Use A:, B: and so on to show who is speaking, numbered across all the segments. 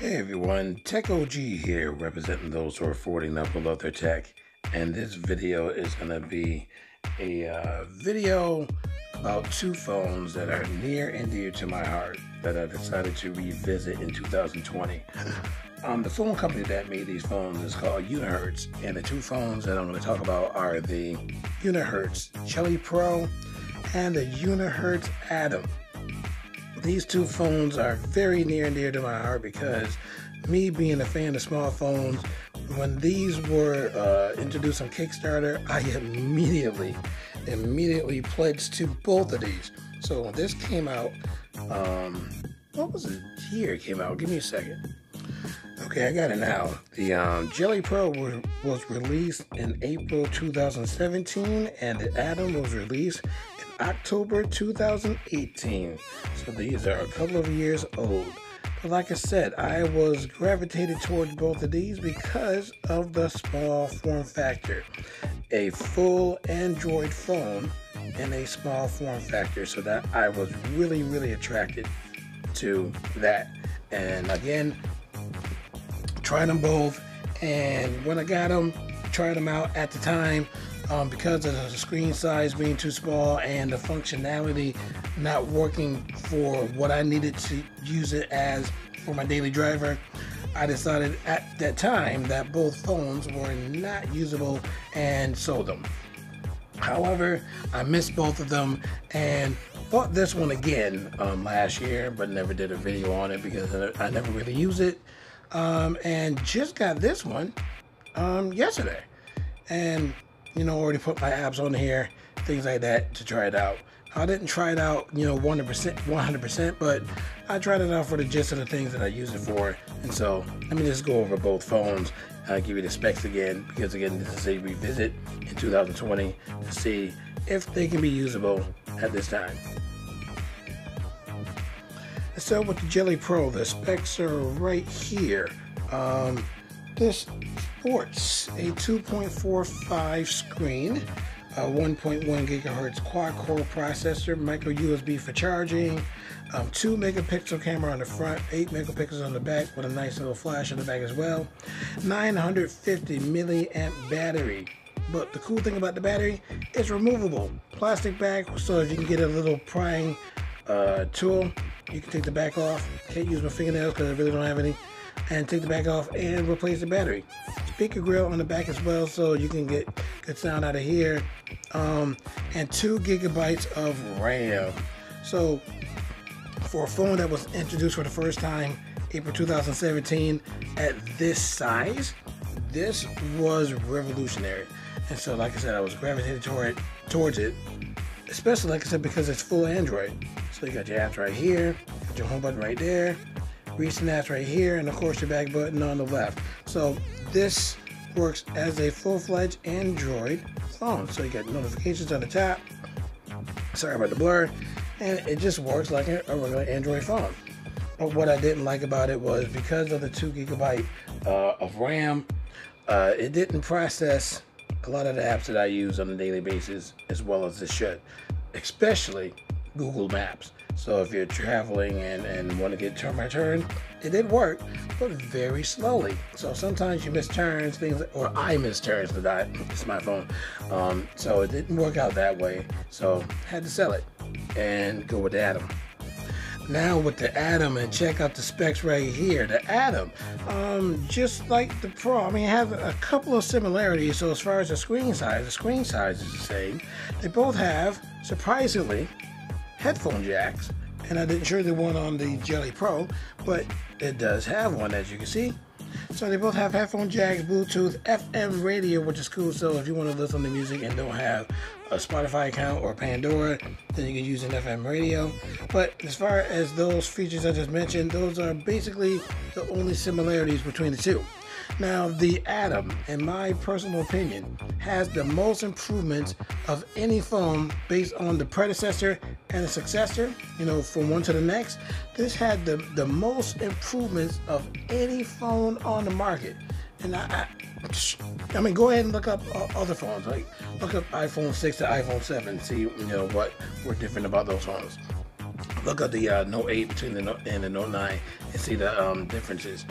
A: Hey everyone, Tech OG here, representing those who are 40 and up love their tech. And this video is going to be a uh, video about two phones that are near and dear to my heart that I decided to revisit in 2020. Um, the phone company that made these phones is called Unihertz, and the two phones that I'm going to talk about are the Unihertz Jelly Pro and the Unihertz Atom. These two phones are very near and dear to my heart because me being a fan of small phones, when these were uh, introduced on Kickstarter, I immediately, immediately pledged to both of these. So when this came out, um, what was it year it came out? Give me a second. Okay, I got it now. The um, Jelly Pro was, was released in April 2017, and the Atom was released October 2018. So these are a couple of years old. But like I said, I was gravitated towards both of these because of the small form factor. A full Android phone in a small form factor. So that I was really, really attracted to that. And again, tried them both. And when I got them, tried them out at the time, um, because of the screen size being too small and the functionality not working for what I needed to use it as for my daily driver, I decided at that time that both phones were not usable and sold them. However, I missed both of them and bought this one again um, last year, but never did a video on it because I never really use it. Um, and just got this one um, yesterday. And you know, already put my apps on here, things like that to try it out. I didn't try it out, you know, 100%, 100%, but I tried it out for the gist of the things that I use it for. And so let me just go over both phones. I'll give you the specs again, because again, this is a revisit in 2020 to see if they can be usable at this time. So with the Jelly Pro, the specs are right here. Um, this sports a 2.45 screen, a 1.1 gigahertz quad-core processor, micro USB for charging, um, 2 megapixel camera on the front, 8 megapixels on the back with a nice little flash on the back as well, 950 milliamp battery. But the cool thing about the battery, it's removable. Plastic bag, so if you can get a little prying uh, tool, you can take the back off. Can't use my fingernails because I really don't have any and take the back off and replace the battery. Speaker grill on the back as well so you can get good sound out of here. Um, and two gigabytes of RAM. So for a phone that was introduced for the first time April 2017 at this size, this was revolutionary. And so, like I said, I was gravitated toward towards it, especially like I said because it's full Android. So you got your apps right here, got your home button right there, recent apps right here, and of course your back button on the left. So this works as a full-fledged Android phone. So you got notifications on the top. Sorry about the blur. And it just works like a regular Android phone. But what I didn't like about it was because of the two gigabyte uh, of RAM, uh, it didn't process a lot of the apps that I use on a daily basis as well as it should, especially Google Maps. So if you're traveling and, and want to get turn by turn, it did work, but very slowly. So sometimes you miss turns, things, or I miss turns to that. It's my phone. Um, so it didn't work out that way. So had to sell it and go with the Atom. Now with the Atom and check out the specs right here. The Atom, um, just like the Pro, I mean, have a couple of similarities. So as far as the screen size, the screen size is the same. They both have, surprisingly, headphone jacks, and I didn't show the one on the Jelly Pro, but it does have one as you can see. So they both have headphone jacks, Bluetooth, FM radio, which is cool. So if you want to listen to music and don't have a Spotify account or Pandora, then you can use an FM radio. But as far as those features I just mentioned, those are basically the only similarities between the two. Now, the Atom, in my personal opinion, has the most improvements of any phone based on the predecessor and the successor, you know, from one to the next. This had the, the most improvements of any phone on the market. And I, I, I mean, go ahead and look up other phones. Like, look up iPhone 6 to iPhone 7, see, you know, what were different about those phones. look at the uh, Note 8 between the Note and the Note 9 and see the um, differences.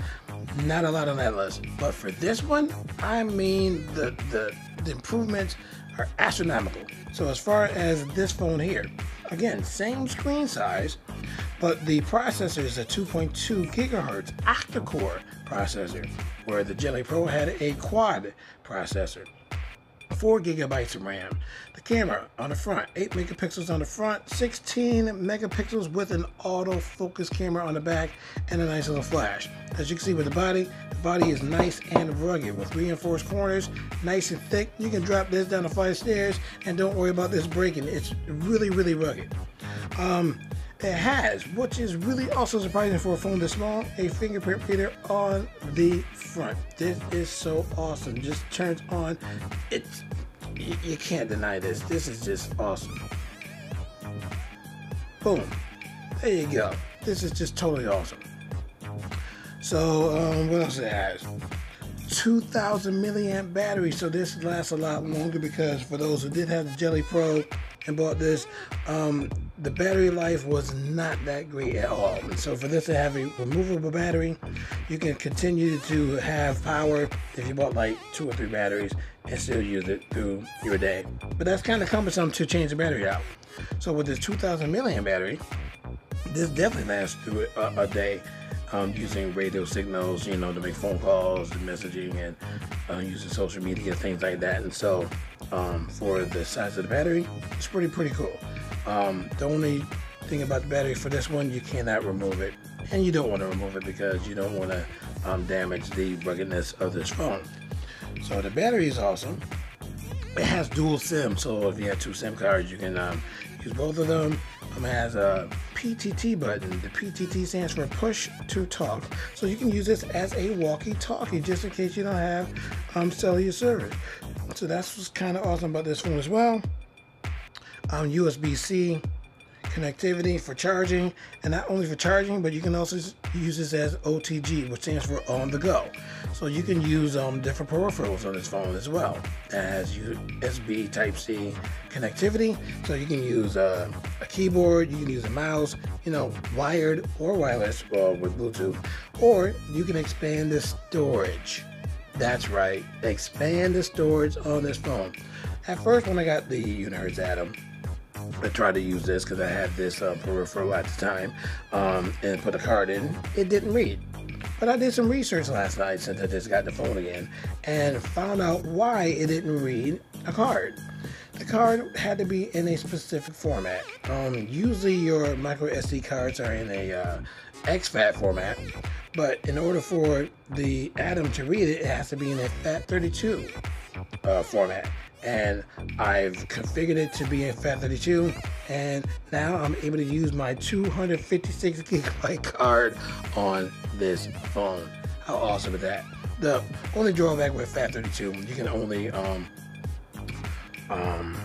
A: Not a lot on that list, but for this one, I mean the the, the improvements are astronomical. So as far as this phone here, again, same screen size, but the processor is a 2.2 gigahertz octa-core processor, where the Jelly Pro had a quad processor. 4 gigabytes of RAM. The camera on the front, 8 megapixels on the front, 16 megapixels with an autofocus camera on the back, and a nice little flash. As you can see with the body, the body is nice and rugged with reinforced corners, nice and thick. You can drop this down the flight of stairs and don't worry about this breaking. It's really, really rugged. Um, it has, which is really also surprising for a phone this small, a fingerprint reader on the front. This is so awesome. Just turns on. It's you, you can't deny this. This is just awesome. Boom. There you go. This is just totally awesome. So, um, what else it has? 2000 milliamp battery, so this lasts a lot longer because for those who did have the Jelly Pro and bought this, um, the battery life was not that great at all. So for this to have a removable battery, you can continue to have power if you bought like two or three batteries and still use it through your day. But that's kind of cumbersome to change the battery out. So with this 2000 milliamp battery, this definitely lasts through a, a day um, using radio signals, you know, to make phone calls and messaging and uh, using social media, things like that. And so um, for the size of the battery, it's pretty, pretty cool. Um, the only thing about the battery for this one, you cannot remove it. And you don't want to remove it because you don't want to um, damage the ruggedness of this phone. So the battery is awesome. It has dual SIM, so if you have two SIM cards, you can um, use both of them. Um, it has a PTT button. The PTT stands for push to talk. So you can use this as a walkie-talkie just in case you don't have um, cellular service. So that's what's kind of awesome about this phone as well um, USB-C connectivity for charging, and not only for charging, but you can also use this as OTG, which stands for on the go. So you can use um, different peripherals on this phone as well as USB Type-C connectivity. So you can use uh, a keyboard, you can use a mouse, you know, wired or wireless well, with Bluetooth, or you can expand the storage. That's right, expand the storage on this phone. At first, when I got the Unihertz Atom, I tried to use this because I had this uh, peripheral at the time um, and put a card in. It didn't read. But I did some research last night since I just got the phone again and found out why it didn't read a card. The card had to be in a specific format. Um, usually your micro SD cards are in a uh, exFAT format, but in order for the Atom to read it, it has to be in a FAT32 uh, format and I've configured it to be in FAT32 and now I'm able to use my 256 gigabyte card on this phone. How awesome is that? The only drawback with FAT32, you can only um, um,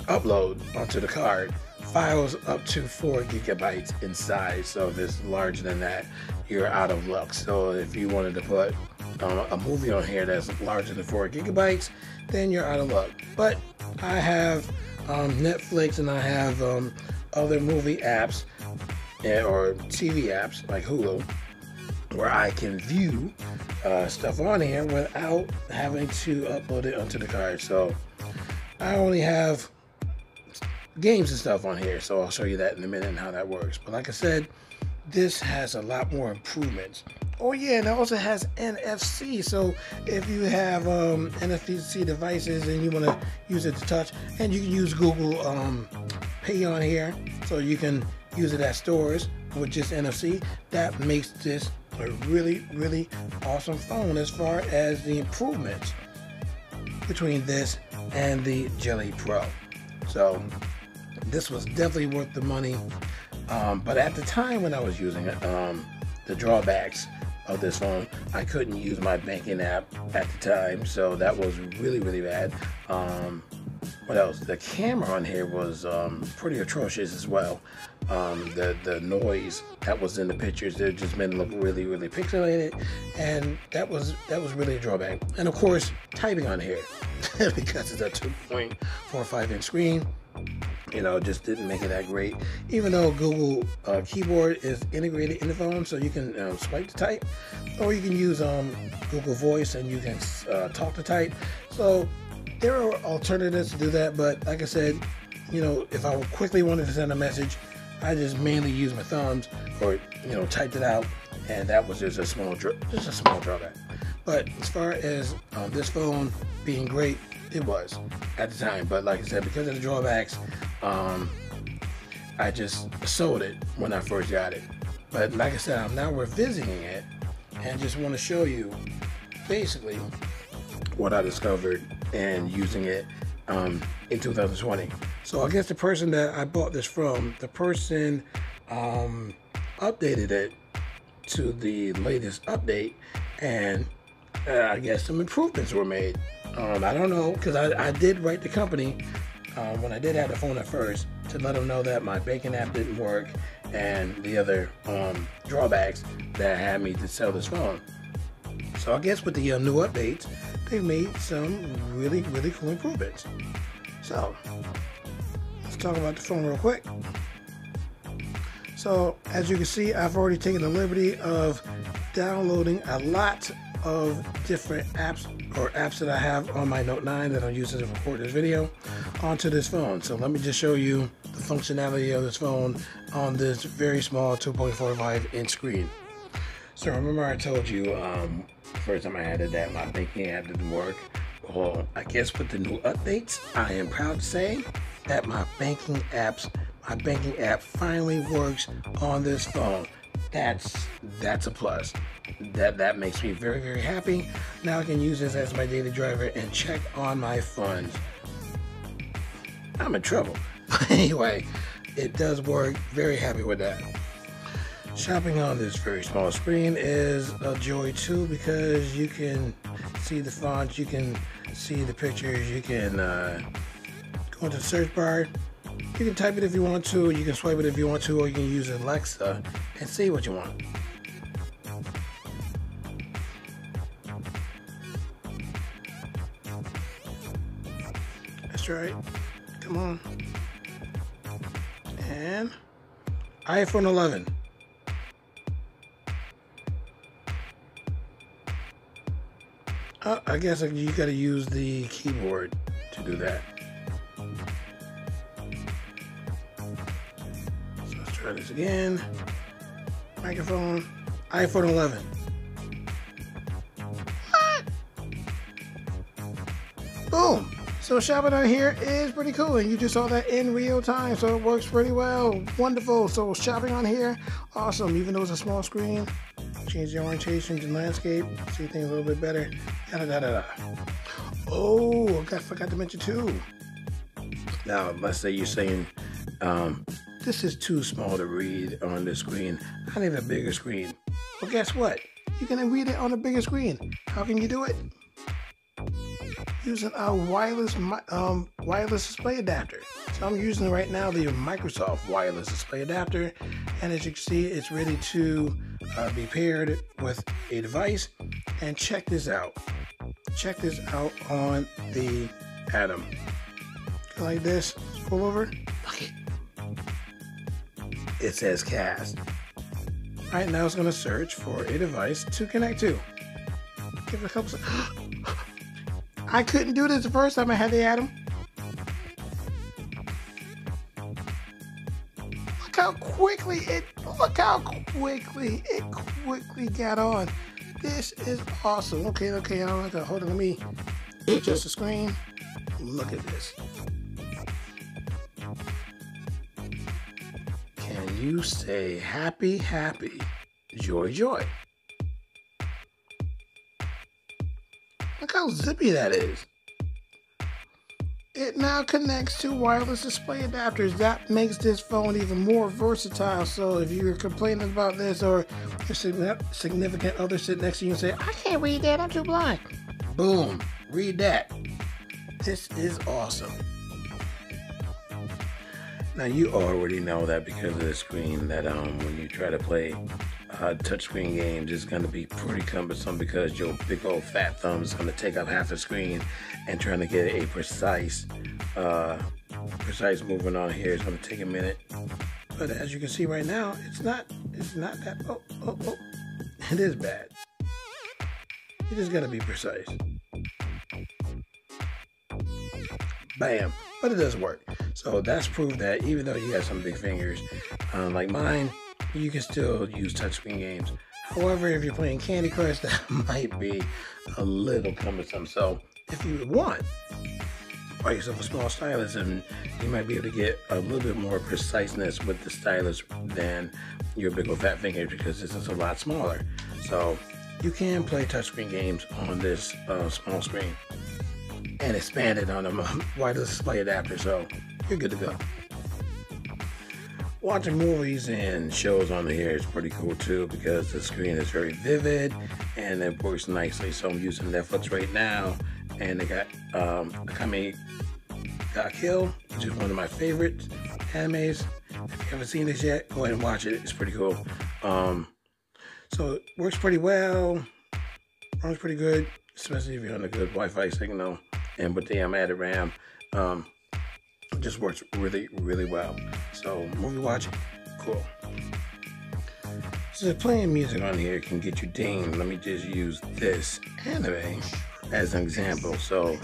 A: upload onto the card files up to four gigabytes in size. So if it's larger than that, you're out of luck. So if you wanted to put um, a movie on here that's larger than four gigabytes, then you're out of luck. But I have um, Netflix and I have um, other movie apps eh, or TV apps like Hulu where I can view uh, stuff on here without having to upload it onto the card. So I only have games and stuff on here, so I'll show you that in a minute and how that works. But like I said, this has a lot more improvements. Oh yeah, and it also has NFC. So if you have um, NFC devices and you want to use it to touch, and you can use Google um, Pay on here, so you can use it at stores with just NFC. That makes this a really, really awesome phone as far as the improvements between this and the Jelly Pro. So this was definitely worth the money. Um, but at the time when I was using it, um, the drawbacks of this phone, I couldn't use my banking app at the time, so that was really, really bad. Um, what else? The camera on here was um, pretty atrocious as well. Um, the the noise that was in the pictures, it just made it look really, really pixelated, and that was that was really a drawback. And of course, typing on here because it's a 2.45 inch screen you know, just didn't make it that great. Even though Google uh, Keyboard is integrated in the phone, so you can um, swipe to type, or you can use um, Google Voice and you can uh, talk to type. So there are alternatives to do that, but like I said, you know, if I quickly wanted to send a message, I just mainly use my thumbs or you know typed it out, and that was just a small just a small drawback. But as far as um, this phone being great, it was at the time. But like I said, because of the drawbacks, um, I just sold it when I first got it. But like I said, I'm now revisiting it and just want to show you basically what I discovered and using it um, in 2020. So I guess the person that I bought this from, the person um, updated it to the latest update, and uh, I guess some improvements were made. Um, I don't know because I, I, did write the company um, when I did have the phone at first to let them know that my banking app didn't work and the other um, drawbacks that had me to sell this phone. So I guess with the uh, new updates, they've made some really, really cool improvements. So let's talk about the phone real quick. So as you can see, I've already taken the liberty of downloading a lot of different apps or apps that I have on my Note 9 that I'm using to record this video onto this phone. So let me just show you the functionality of this phone on this very small 2.45 inch screen. So remember I told you um, first time I had it that my banking app didn't work. Well, I guess with the new updates, I am proud to say that my banking apps, my banking app finally works on this phone that's that's a plus. That that makes me very very happy. Now I can use this as my daily driver and check on my funds. I'm in trouble. Anyway, it does work. Very happy with that. Shopping on this very small screen is a joy too because you can see the fonts, you can see the pictures, you can uh, go into the search bar, you can type it if you want to, you can swipe it if you want to, or you can use Alexa and see what you want. That's right. Come on. And iPhone 11. Uh, I guess you got to use the keyboard to do that. Let's Try this again. Microphone. iPhone 11. What? Boom. So shopping on here is pretty cool, and you just saw that in real time, so it works pretty well. Wonderful. So shopping on here, awesome. Even though it's a small screen, change the orientation to landscape, see things a little bit better. Da da da da. Oh, I forgot to mention too. Now, let's say you're saying um, this is too small to read on the screen. I need a bigger screen. Well, guess what? You can read it on a bigger screen. How can you do it? Using a wireless um, wireless display adapter. So I'm using right now the Microsoft wireless display adapter, and as you can see, it's ready to uh, be paired with a device. And check this out. Check this out on the Atom. Like this. Pull over. Look it it says cast. Right now it's going to search for a device to connect to. Give it a couple I couldn't do this the first time I had the Atom. Look how quickly it, look how quickly it quickly got on. This is awesome. Okay, okay, I don't have to, hold on, to me adjust the screen. Look at this. Can you say happy, happy, joy, joy. How zippy that is. It now connects to wireless display adapters. That makes this phone even more versatile. So if you're complaining about this or your significant other sitting next to you and say, I can't read that, I'm too blind. Boom, read that. This is awesome. Now you already know that because of the screen that um, when you try to play uh, touchscreen games, is going to be pretty cumbersome because your big old fat thumb is going to take up half the screen and trying to get a precise uh, precise movement on here is going to take a minute. But as you can see right now, it's not, it's not that, oh, oh, oh, it is bad. You just got to be precise. Bam. But it does work. So that's proof that even though you have some big fingers, um, like mine, you can still use touchscreen games. However, if you're playing Candy Crush, that might be a little cumbersome. So if you want, buy yourself a small stylus and you might be able to get a little bit more preciseness with the stylus than your big old fat finger because this is a lot smaller. So you can play touchscreen games on this uh, small screen and expand it on a wireless display adapter. So you're good to go. Watching movies and shows on the here is pretty cool too because the screen is very vivid and it works nicely. So I'm using Netflix right now and they got um, Akame ga Kill, which is one of my favorite animes. If you haven't seen this yet, go ahead and watch it. It's pretty cool. Um, so it works pretty well, runs pretty good, especially if you're on a good Wi-Fi signal and with the um, added RAM. Um, just works really, really well. So movie watching, cool. So playing music on here can get you dinged. Let me just use this anime as an example. So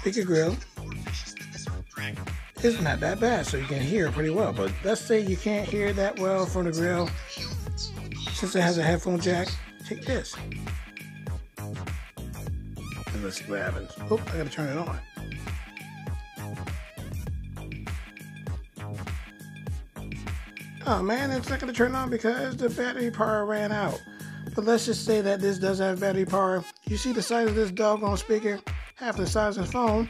A: speaker grill is not that bad, so you can hear pretty well. But let's say you can't hear that well from the grill. Since it has a headphone jack, take this. And let's see what happens. Oh, I gotta turn it on. Oh man, it's not going to turn on because the battery power ran out. But let's just say that this does have battery power. You see the size of this doggone speaker? Half the size of the phone.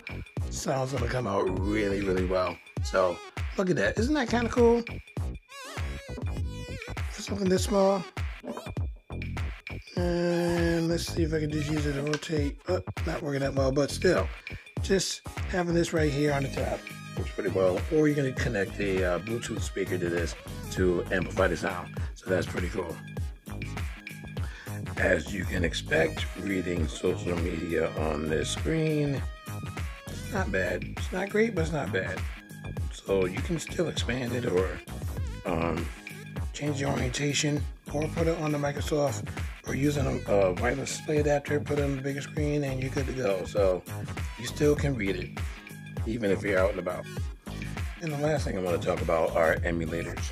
A: Sounds going to come out really, really well. So look at that. Isn't that kind of cool? For something this small. And let's see if I can just use it to rotate. Oh, not working that well, but still. Just having this right here on the top works pretty well. Or you're to connect a uh, Bluetooth speaker to this to amplify the sound. So that's pretty cool. As you can expect, reading social media on this screen, it's not bad. It's not great, but it's not bad. So you can still expand it or um, change the orientation or put it on the Microsoft or using a, a wireless display adapter, put it on the bigger screen and you're good to go. So you still can read it even if you're out and about. And the last thing I want to talk about are emulators.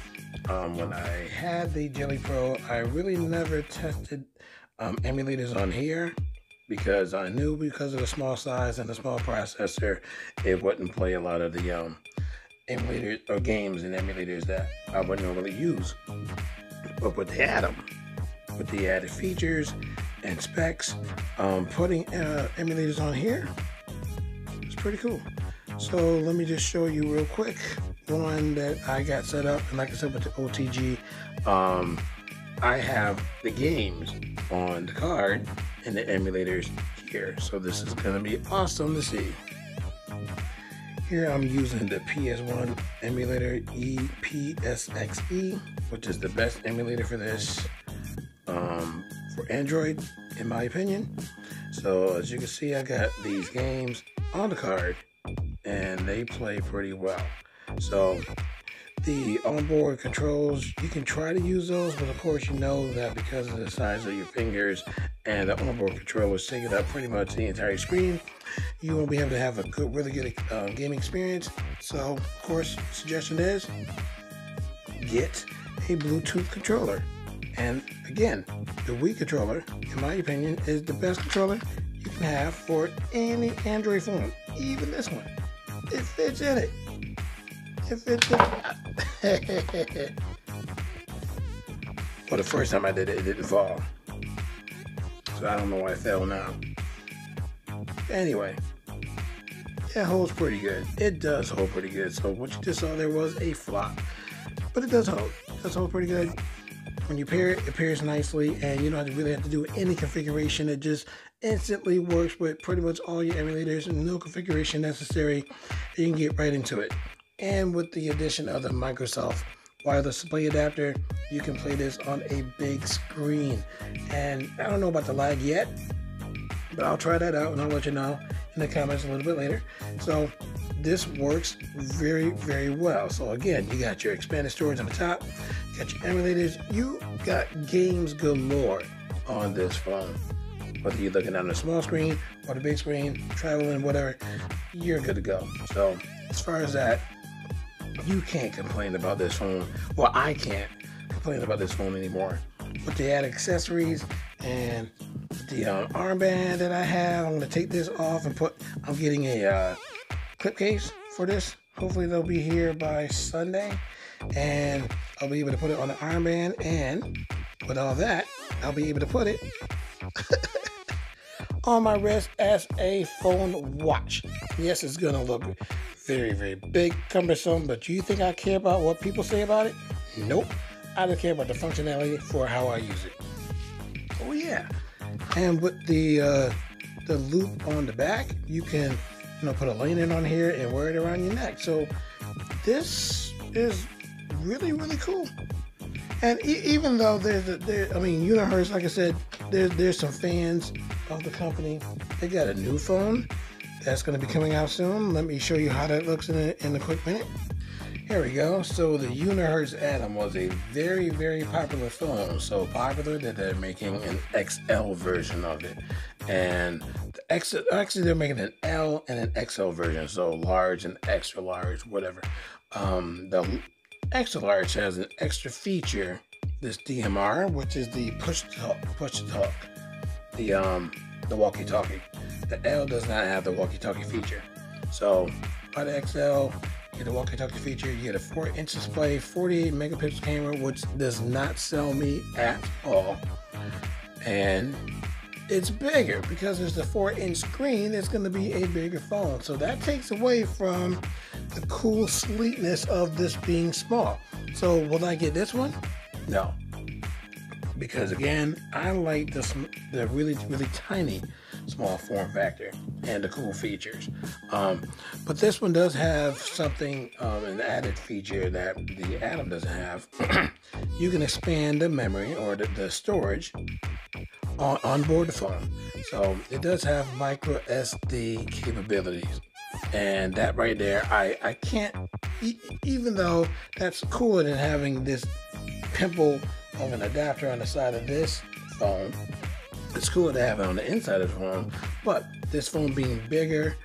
A: Um, when I had the Jelly Pro, I really never tested um, emulators on here because I knew because of the small size and the small processor, it wouldn't play a lot of the um, emulators or games and emulators that I would normally use. But with the Atom, with the added features and specs, um, putting uh, emulators on here, it's pretty cool. So let me just show you real quick one that I got set up. And like I said with the OTG, um, I have the games on the card and the emulators here. So this is going to be awesome to see. Here I'm using the PS1 emulator EPSXE, which is the best emulator for this um, for Android, in my opinion. So as you can see, I got these games on the card and they play pretty well. So the onboard controls, you can try to use those, but of course you know that because of the size of your fingers and the onboard controllers taking up pretty much the entire screen, you won't be able to have a good, really good uh, gaming experience. So of course, suggestion is get a Bluetooth controller. And again, the Wii controller, in my opinion, is the best controller you can have for any Android phone, even this one. It fits in it. It fits in it. well, the first time I did it, it didn't fall. So I don't know why it fell now. Anyway, it holds pretty good. It does hold pretty good. So what you just saw there was a flop. But it does hold. It does hold pretty good. When you pair it, it pairs nicely and you don't really have to do any configuration. It just instantly works with pretty much all your emulators and no configuration necessary. You can get right into it. And with the addition of the Microsoft wireless display adapter, you can play this on a big screen. And I don't know about the lag yet, but I'll try that out and I'll let you know in the comments a little bit later. So this works very, very well. So again, you got your expanded storage on the top, you got your emulators, you got games galore on this phone. Whether you're looking on the small screen or the big screen, traveling, whatever, you're good to go. So as far as that, you can't complain about this phone. Well, I can't complain about this phone anymore. With the added accessories and the uh, armband that I have, I'm gonna take this off and put. I'm getting a uh, clip case for this. Hopefully they'll be here by Sunday, and I'll be able to put it on the armband. And with all that, I'll be able to put it on my wrist as a phone watch. Yes, it's gonna look very, very big, cumbersome, but do you think I care about what people say about it? Nope. I don't care about the functionality for how I use it. Oh yeah. And with the uh, the loop on the back, you can you know put a lanyard on here and wear it around your neck. So this is really really cool. And e- even though there's a, there, I mean, Unihertz, like I said, there's there's some fans of the company. They got a new phone that's going to be coming out soon. Let me show you how that looks in a, in a quick minute. Here we go. So the Unihertz Atom was a very, very popular phone. So popular that they're making an XL version of it. And the X, actually they're making an L and an XL version. So large and extra large, whatever. Um, the extra large has an extra feature, this DMR, which is the push talk, push talk, the um, the walkie-talkie. The L does not have the walkie-talkie feature. So by the XL, get a walkie-talkie feature. You get a 4-inch display, 48 megapixel camera, which does not sell me at all. And it's bigger because there's the 4-inch screen. It's going to be a bigger phone, so that takes away from the cool sleekness of this being small. So will I get this one? No, because again, I like the the really really tiny small form factor and the cool features. Um, but this one does have something, um, an added feature that the Atom doesn't have. you can expand the memory or the, the storage on, on board the phone. So it does have micro SD capabilities. And that right there, I, I can't, e- even though that's cooler than having this pimple of an adapter on the side of this phone, it's cool to have it on the inside of the phone, but this phone being bigger,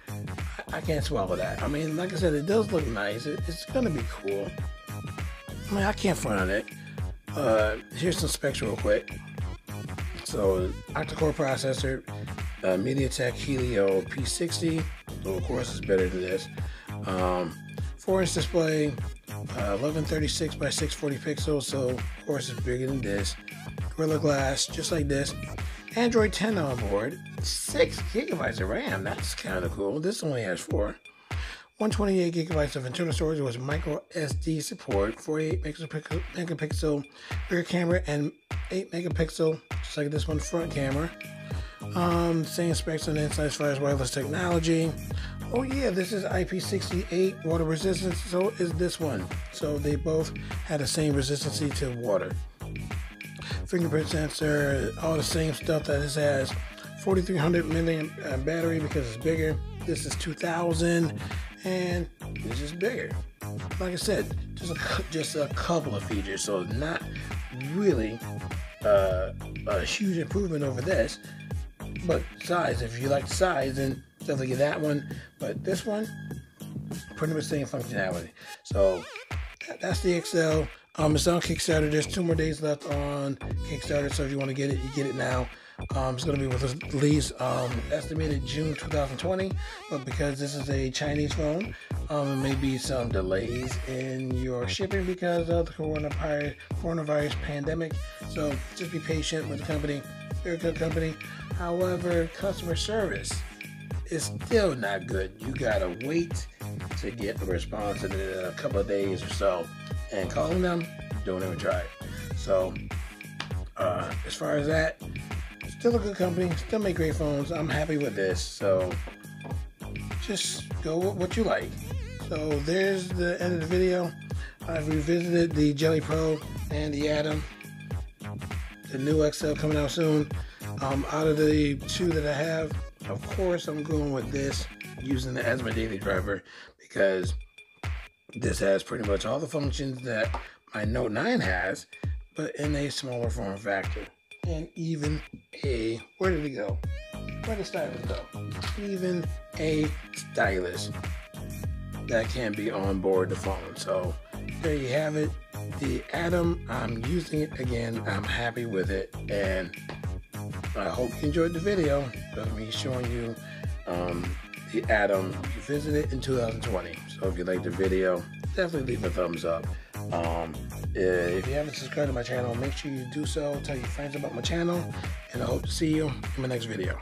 A: I, can't swallow that. I mean, like I said, it does look nice. It, it's gonna be cool. I mean, I can't front on it. Uh, here's some specs real quick. So, octa-core processor, uh, MediaTek Helio P60. So, of course, it's better than this. Um, 4-inch display, uh, 1136 by 640 pixels. So, of course, it's bigger than this. Gorilla Glass, just like this. Android 10 on board, 6 gigabytes of RAM. That's kind of cool. This only has 4. 128 gigabytes of internal storage with micro SD support, 48 megapixel, megapixel rear camera, and 8 megapixel, just like this one, front camera. Um, same specs on the inside as far as wireless technology. Oh yeah, this is IP68 water resistance. So is this one. So they both had the same resistancy to water fingerprint sensor, all the same stuff that this has. 4300 milliamp uh, battery because it's bigger. This is 2000 and this is bigger. Like I said, just a, just a couple of features, so not really uh, a huge improvement over this. But size, if you like size, then definitely get that one. But this one, pretty much the same functionality. So that's the XL. Um, it's on Kickstarter. There's two more days left on Kickstarter, so if you want to get it, you get it now. Um, it's going to be with release um, estimated June 2020, but because this is a Chinese phone, um, it may be some delays in your shipping because of the coronavirus, coronavirus pandemic. So just be patient with the company. They're a good company. However, customer service is still not good. You gotta wait to get a response in a couple of days or so and calling them, don't even try it. So, uh, as far as that, still a good company, still make great phones. I'm happy with this. So, just go with what you like. So, there's the end of the video. I've revisited the Jelly Pro and the Atom. The new XL coming out soon. Um, out of the two that I have, of course, I'm going with this using it as my daily driver because this has pretty much all the functions that my Note 9 has, but in a smaller form factor. And even a, where did it go? Where did the stylus go? Even a stylus that can be on board the phone. So there you have it. The Atom, I'm using it again. I'm happy with it. And I hope you enjoyed the video of me showing you um, the Atom. You visited in 2020. If you liked the video, definitely leave a thumbs up. Um, if you haven't subscribed to my channel, make sure you do so. Tell your friends about my channel. And I hope to see you in my next video.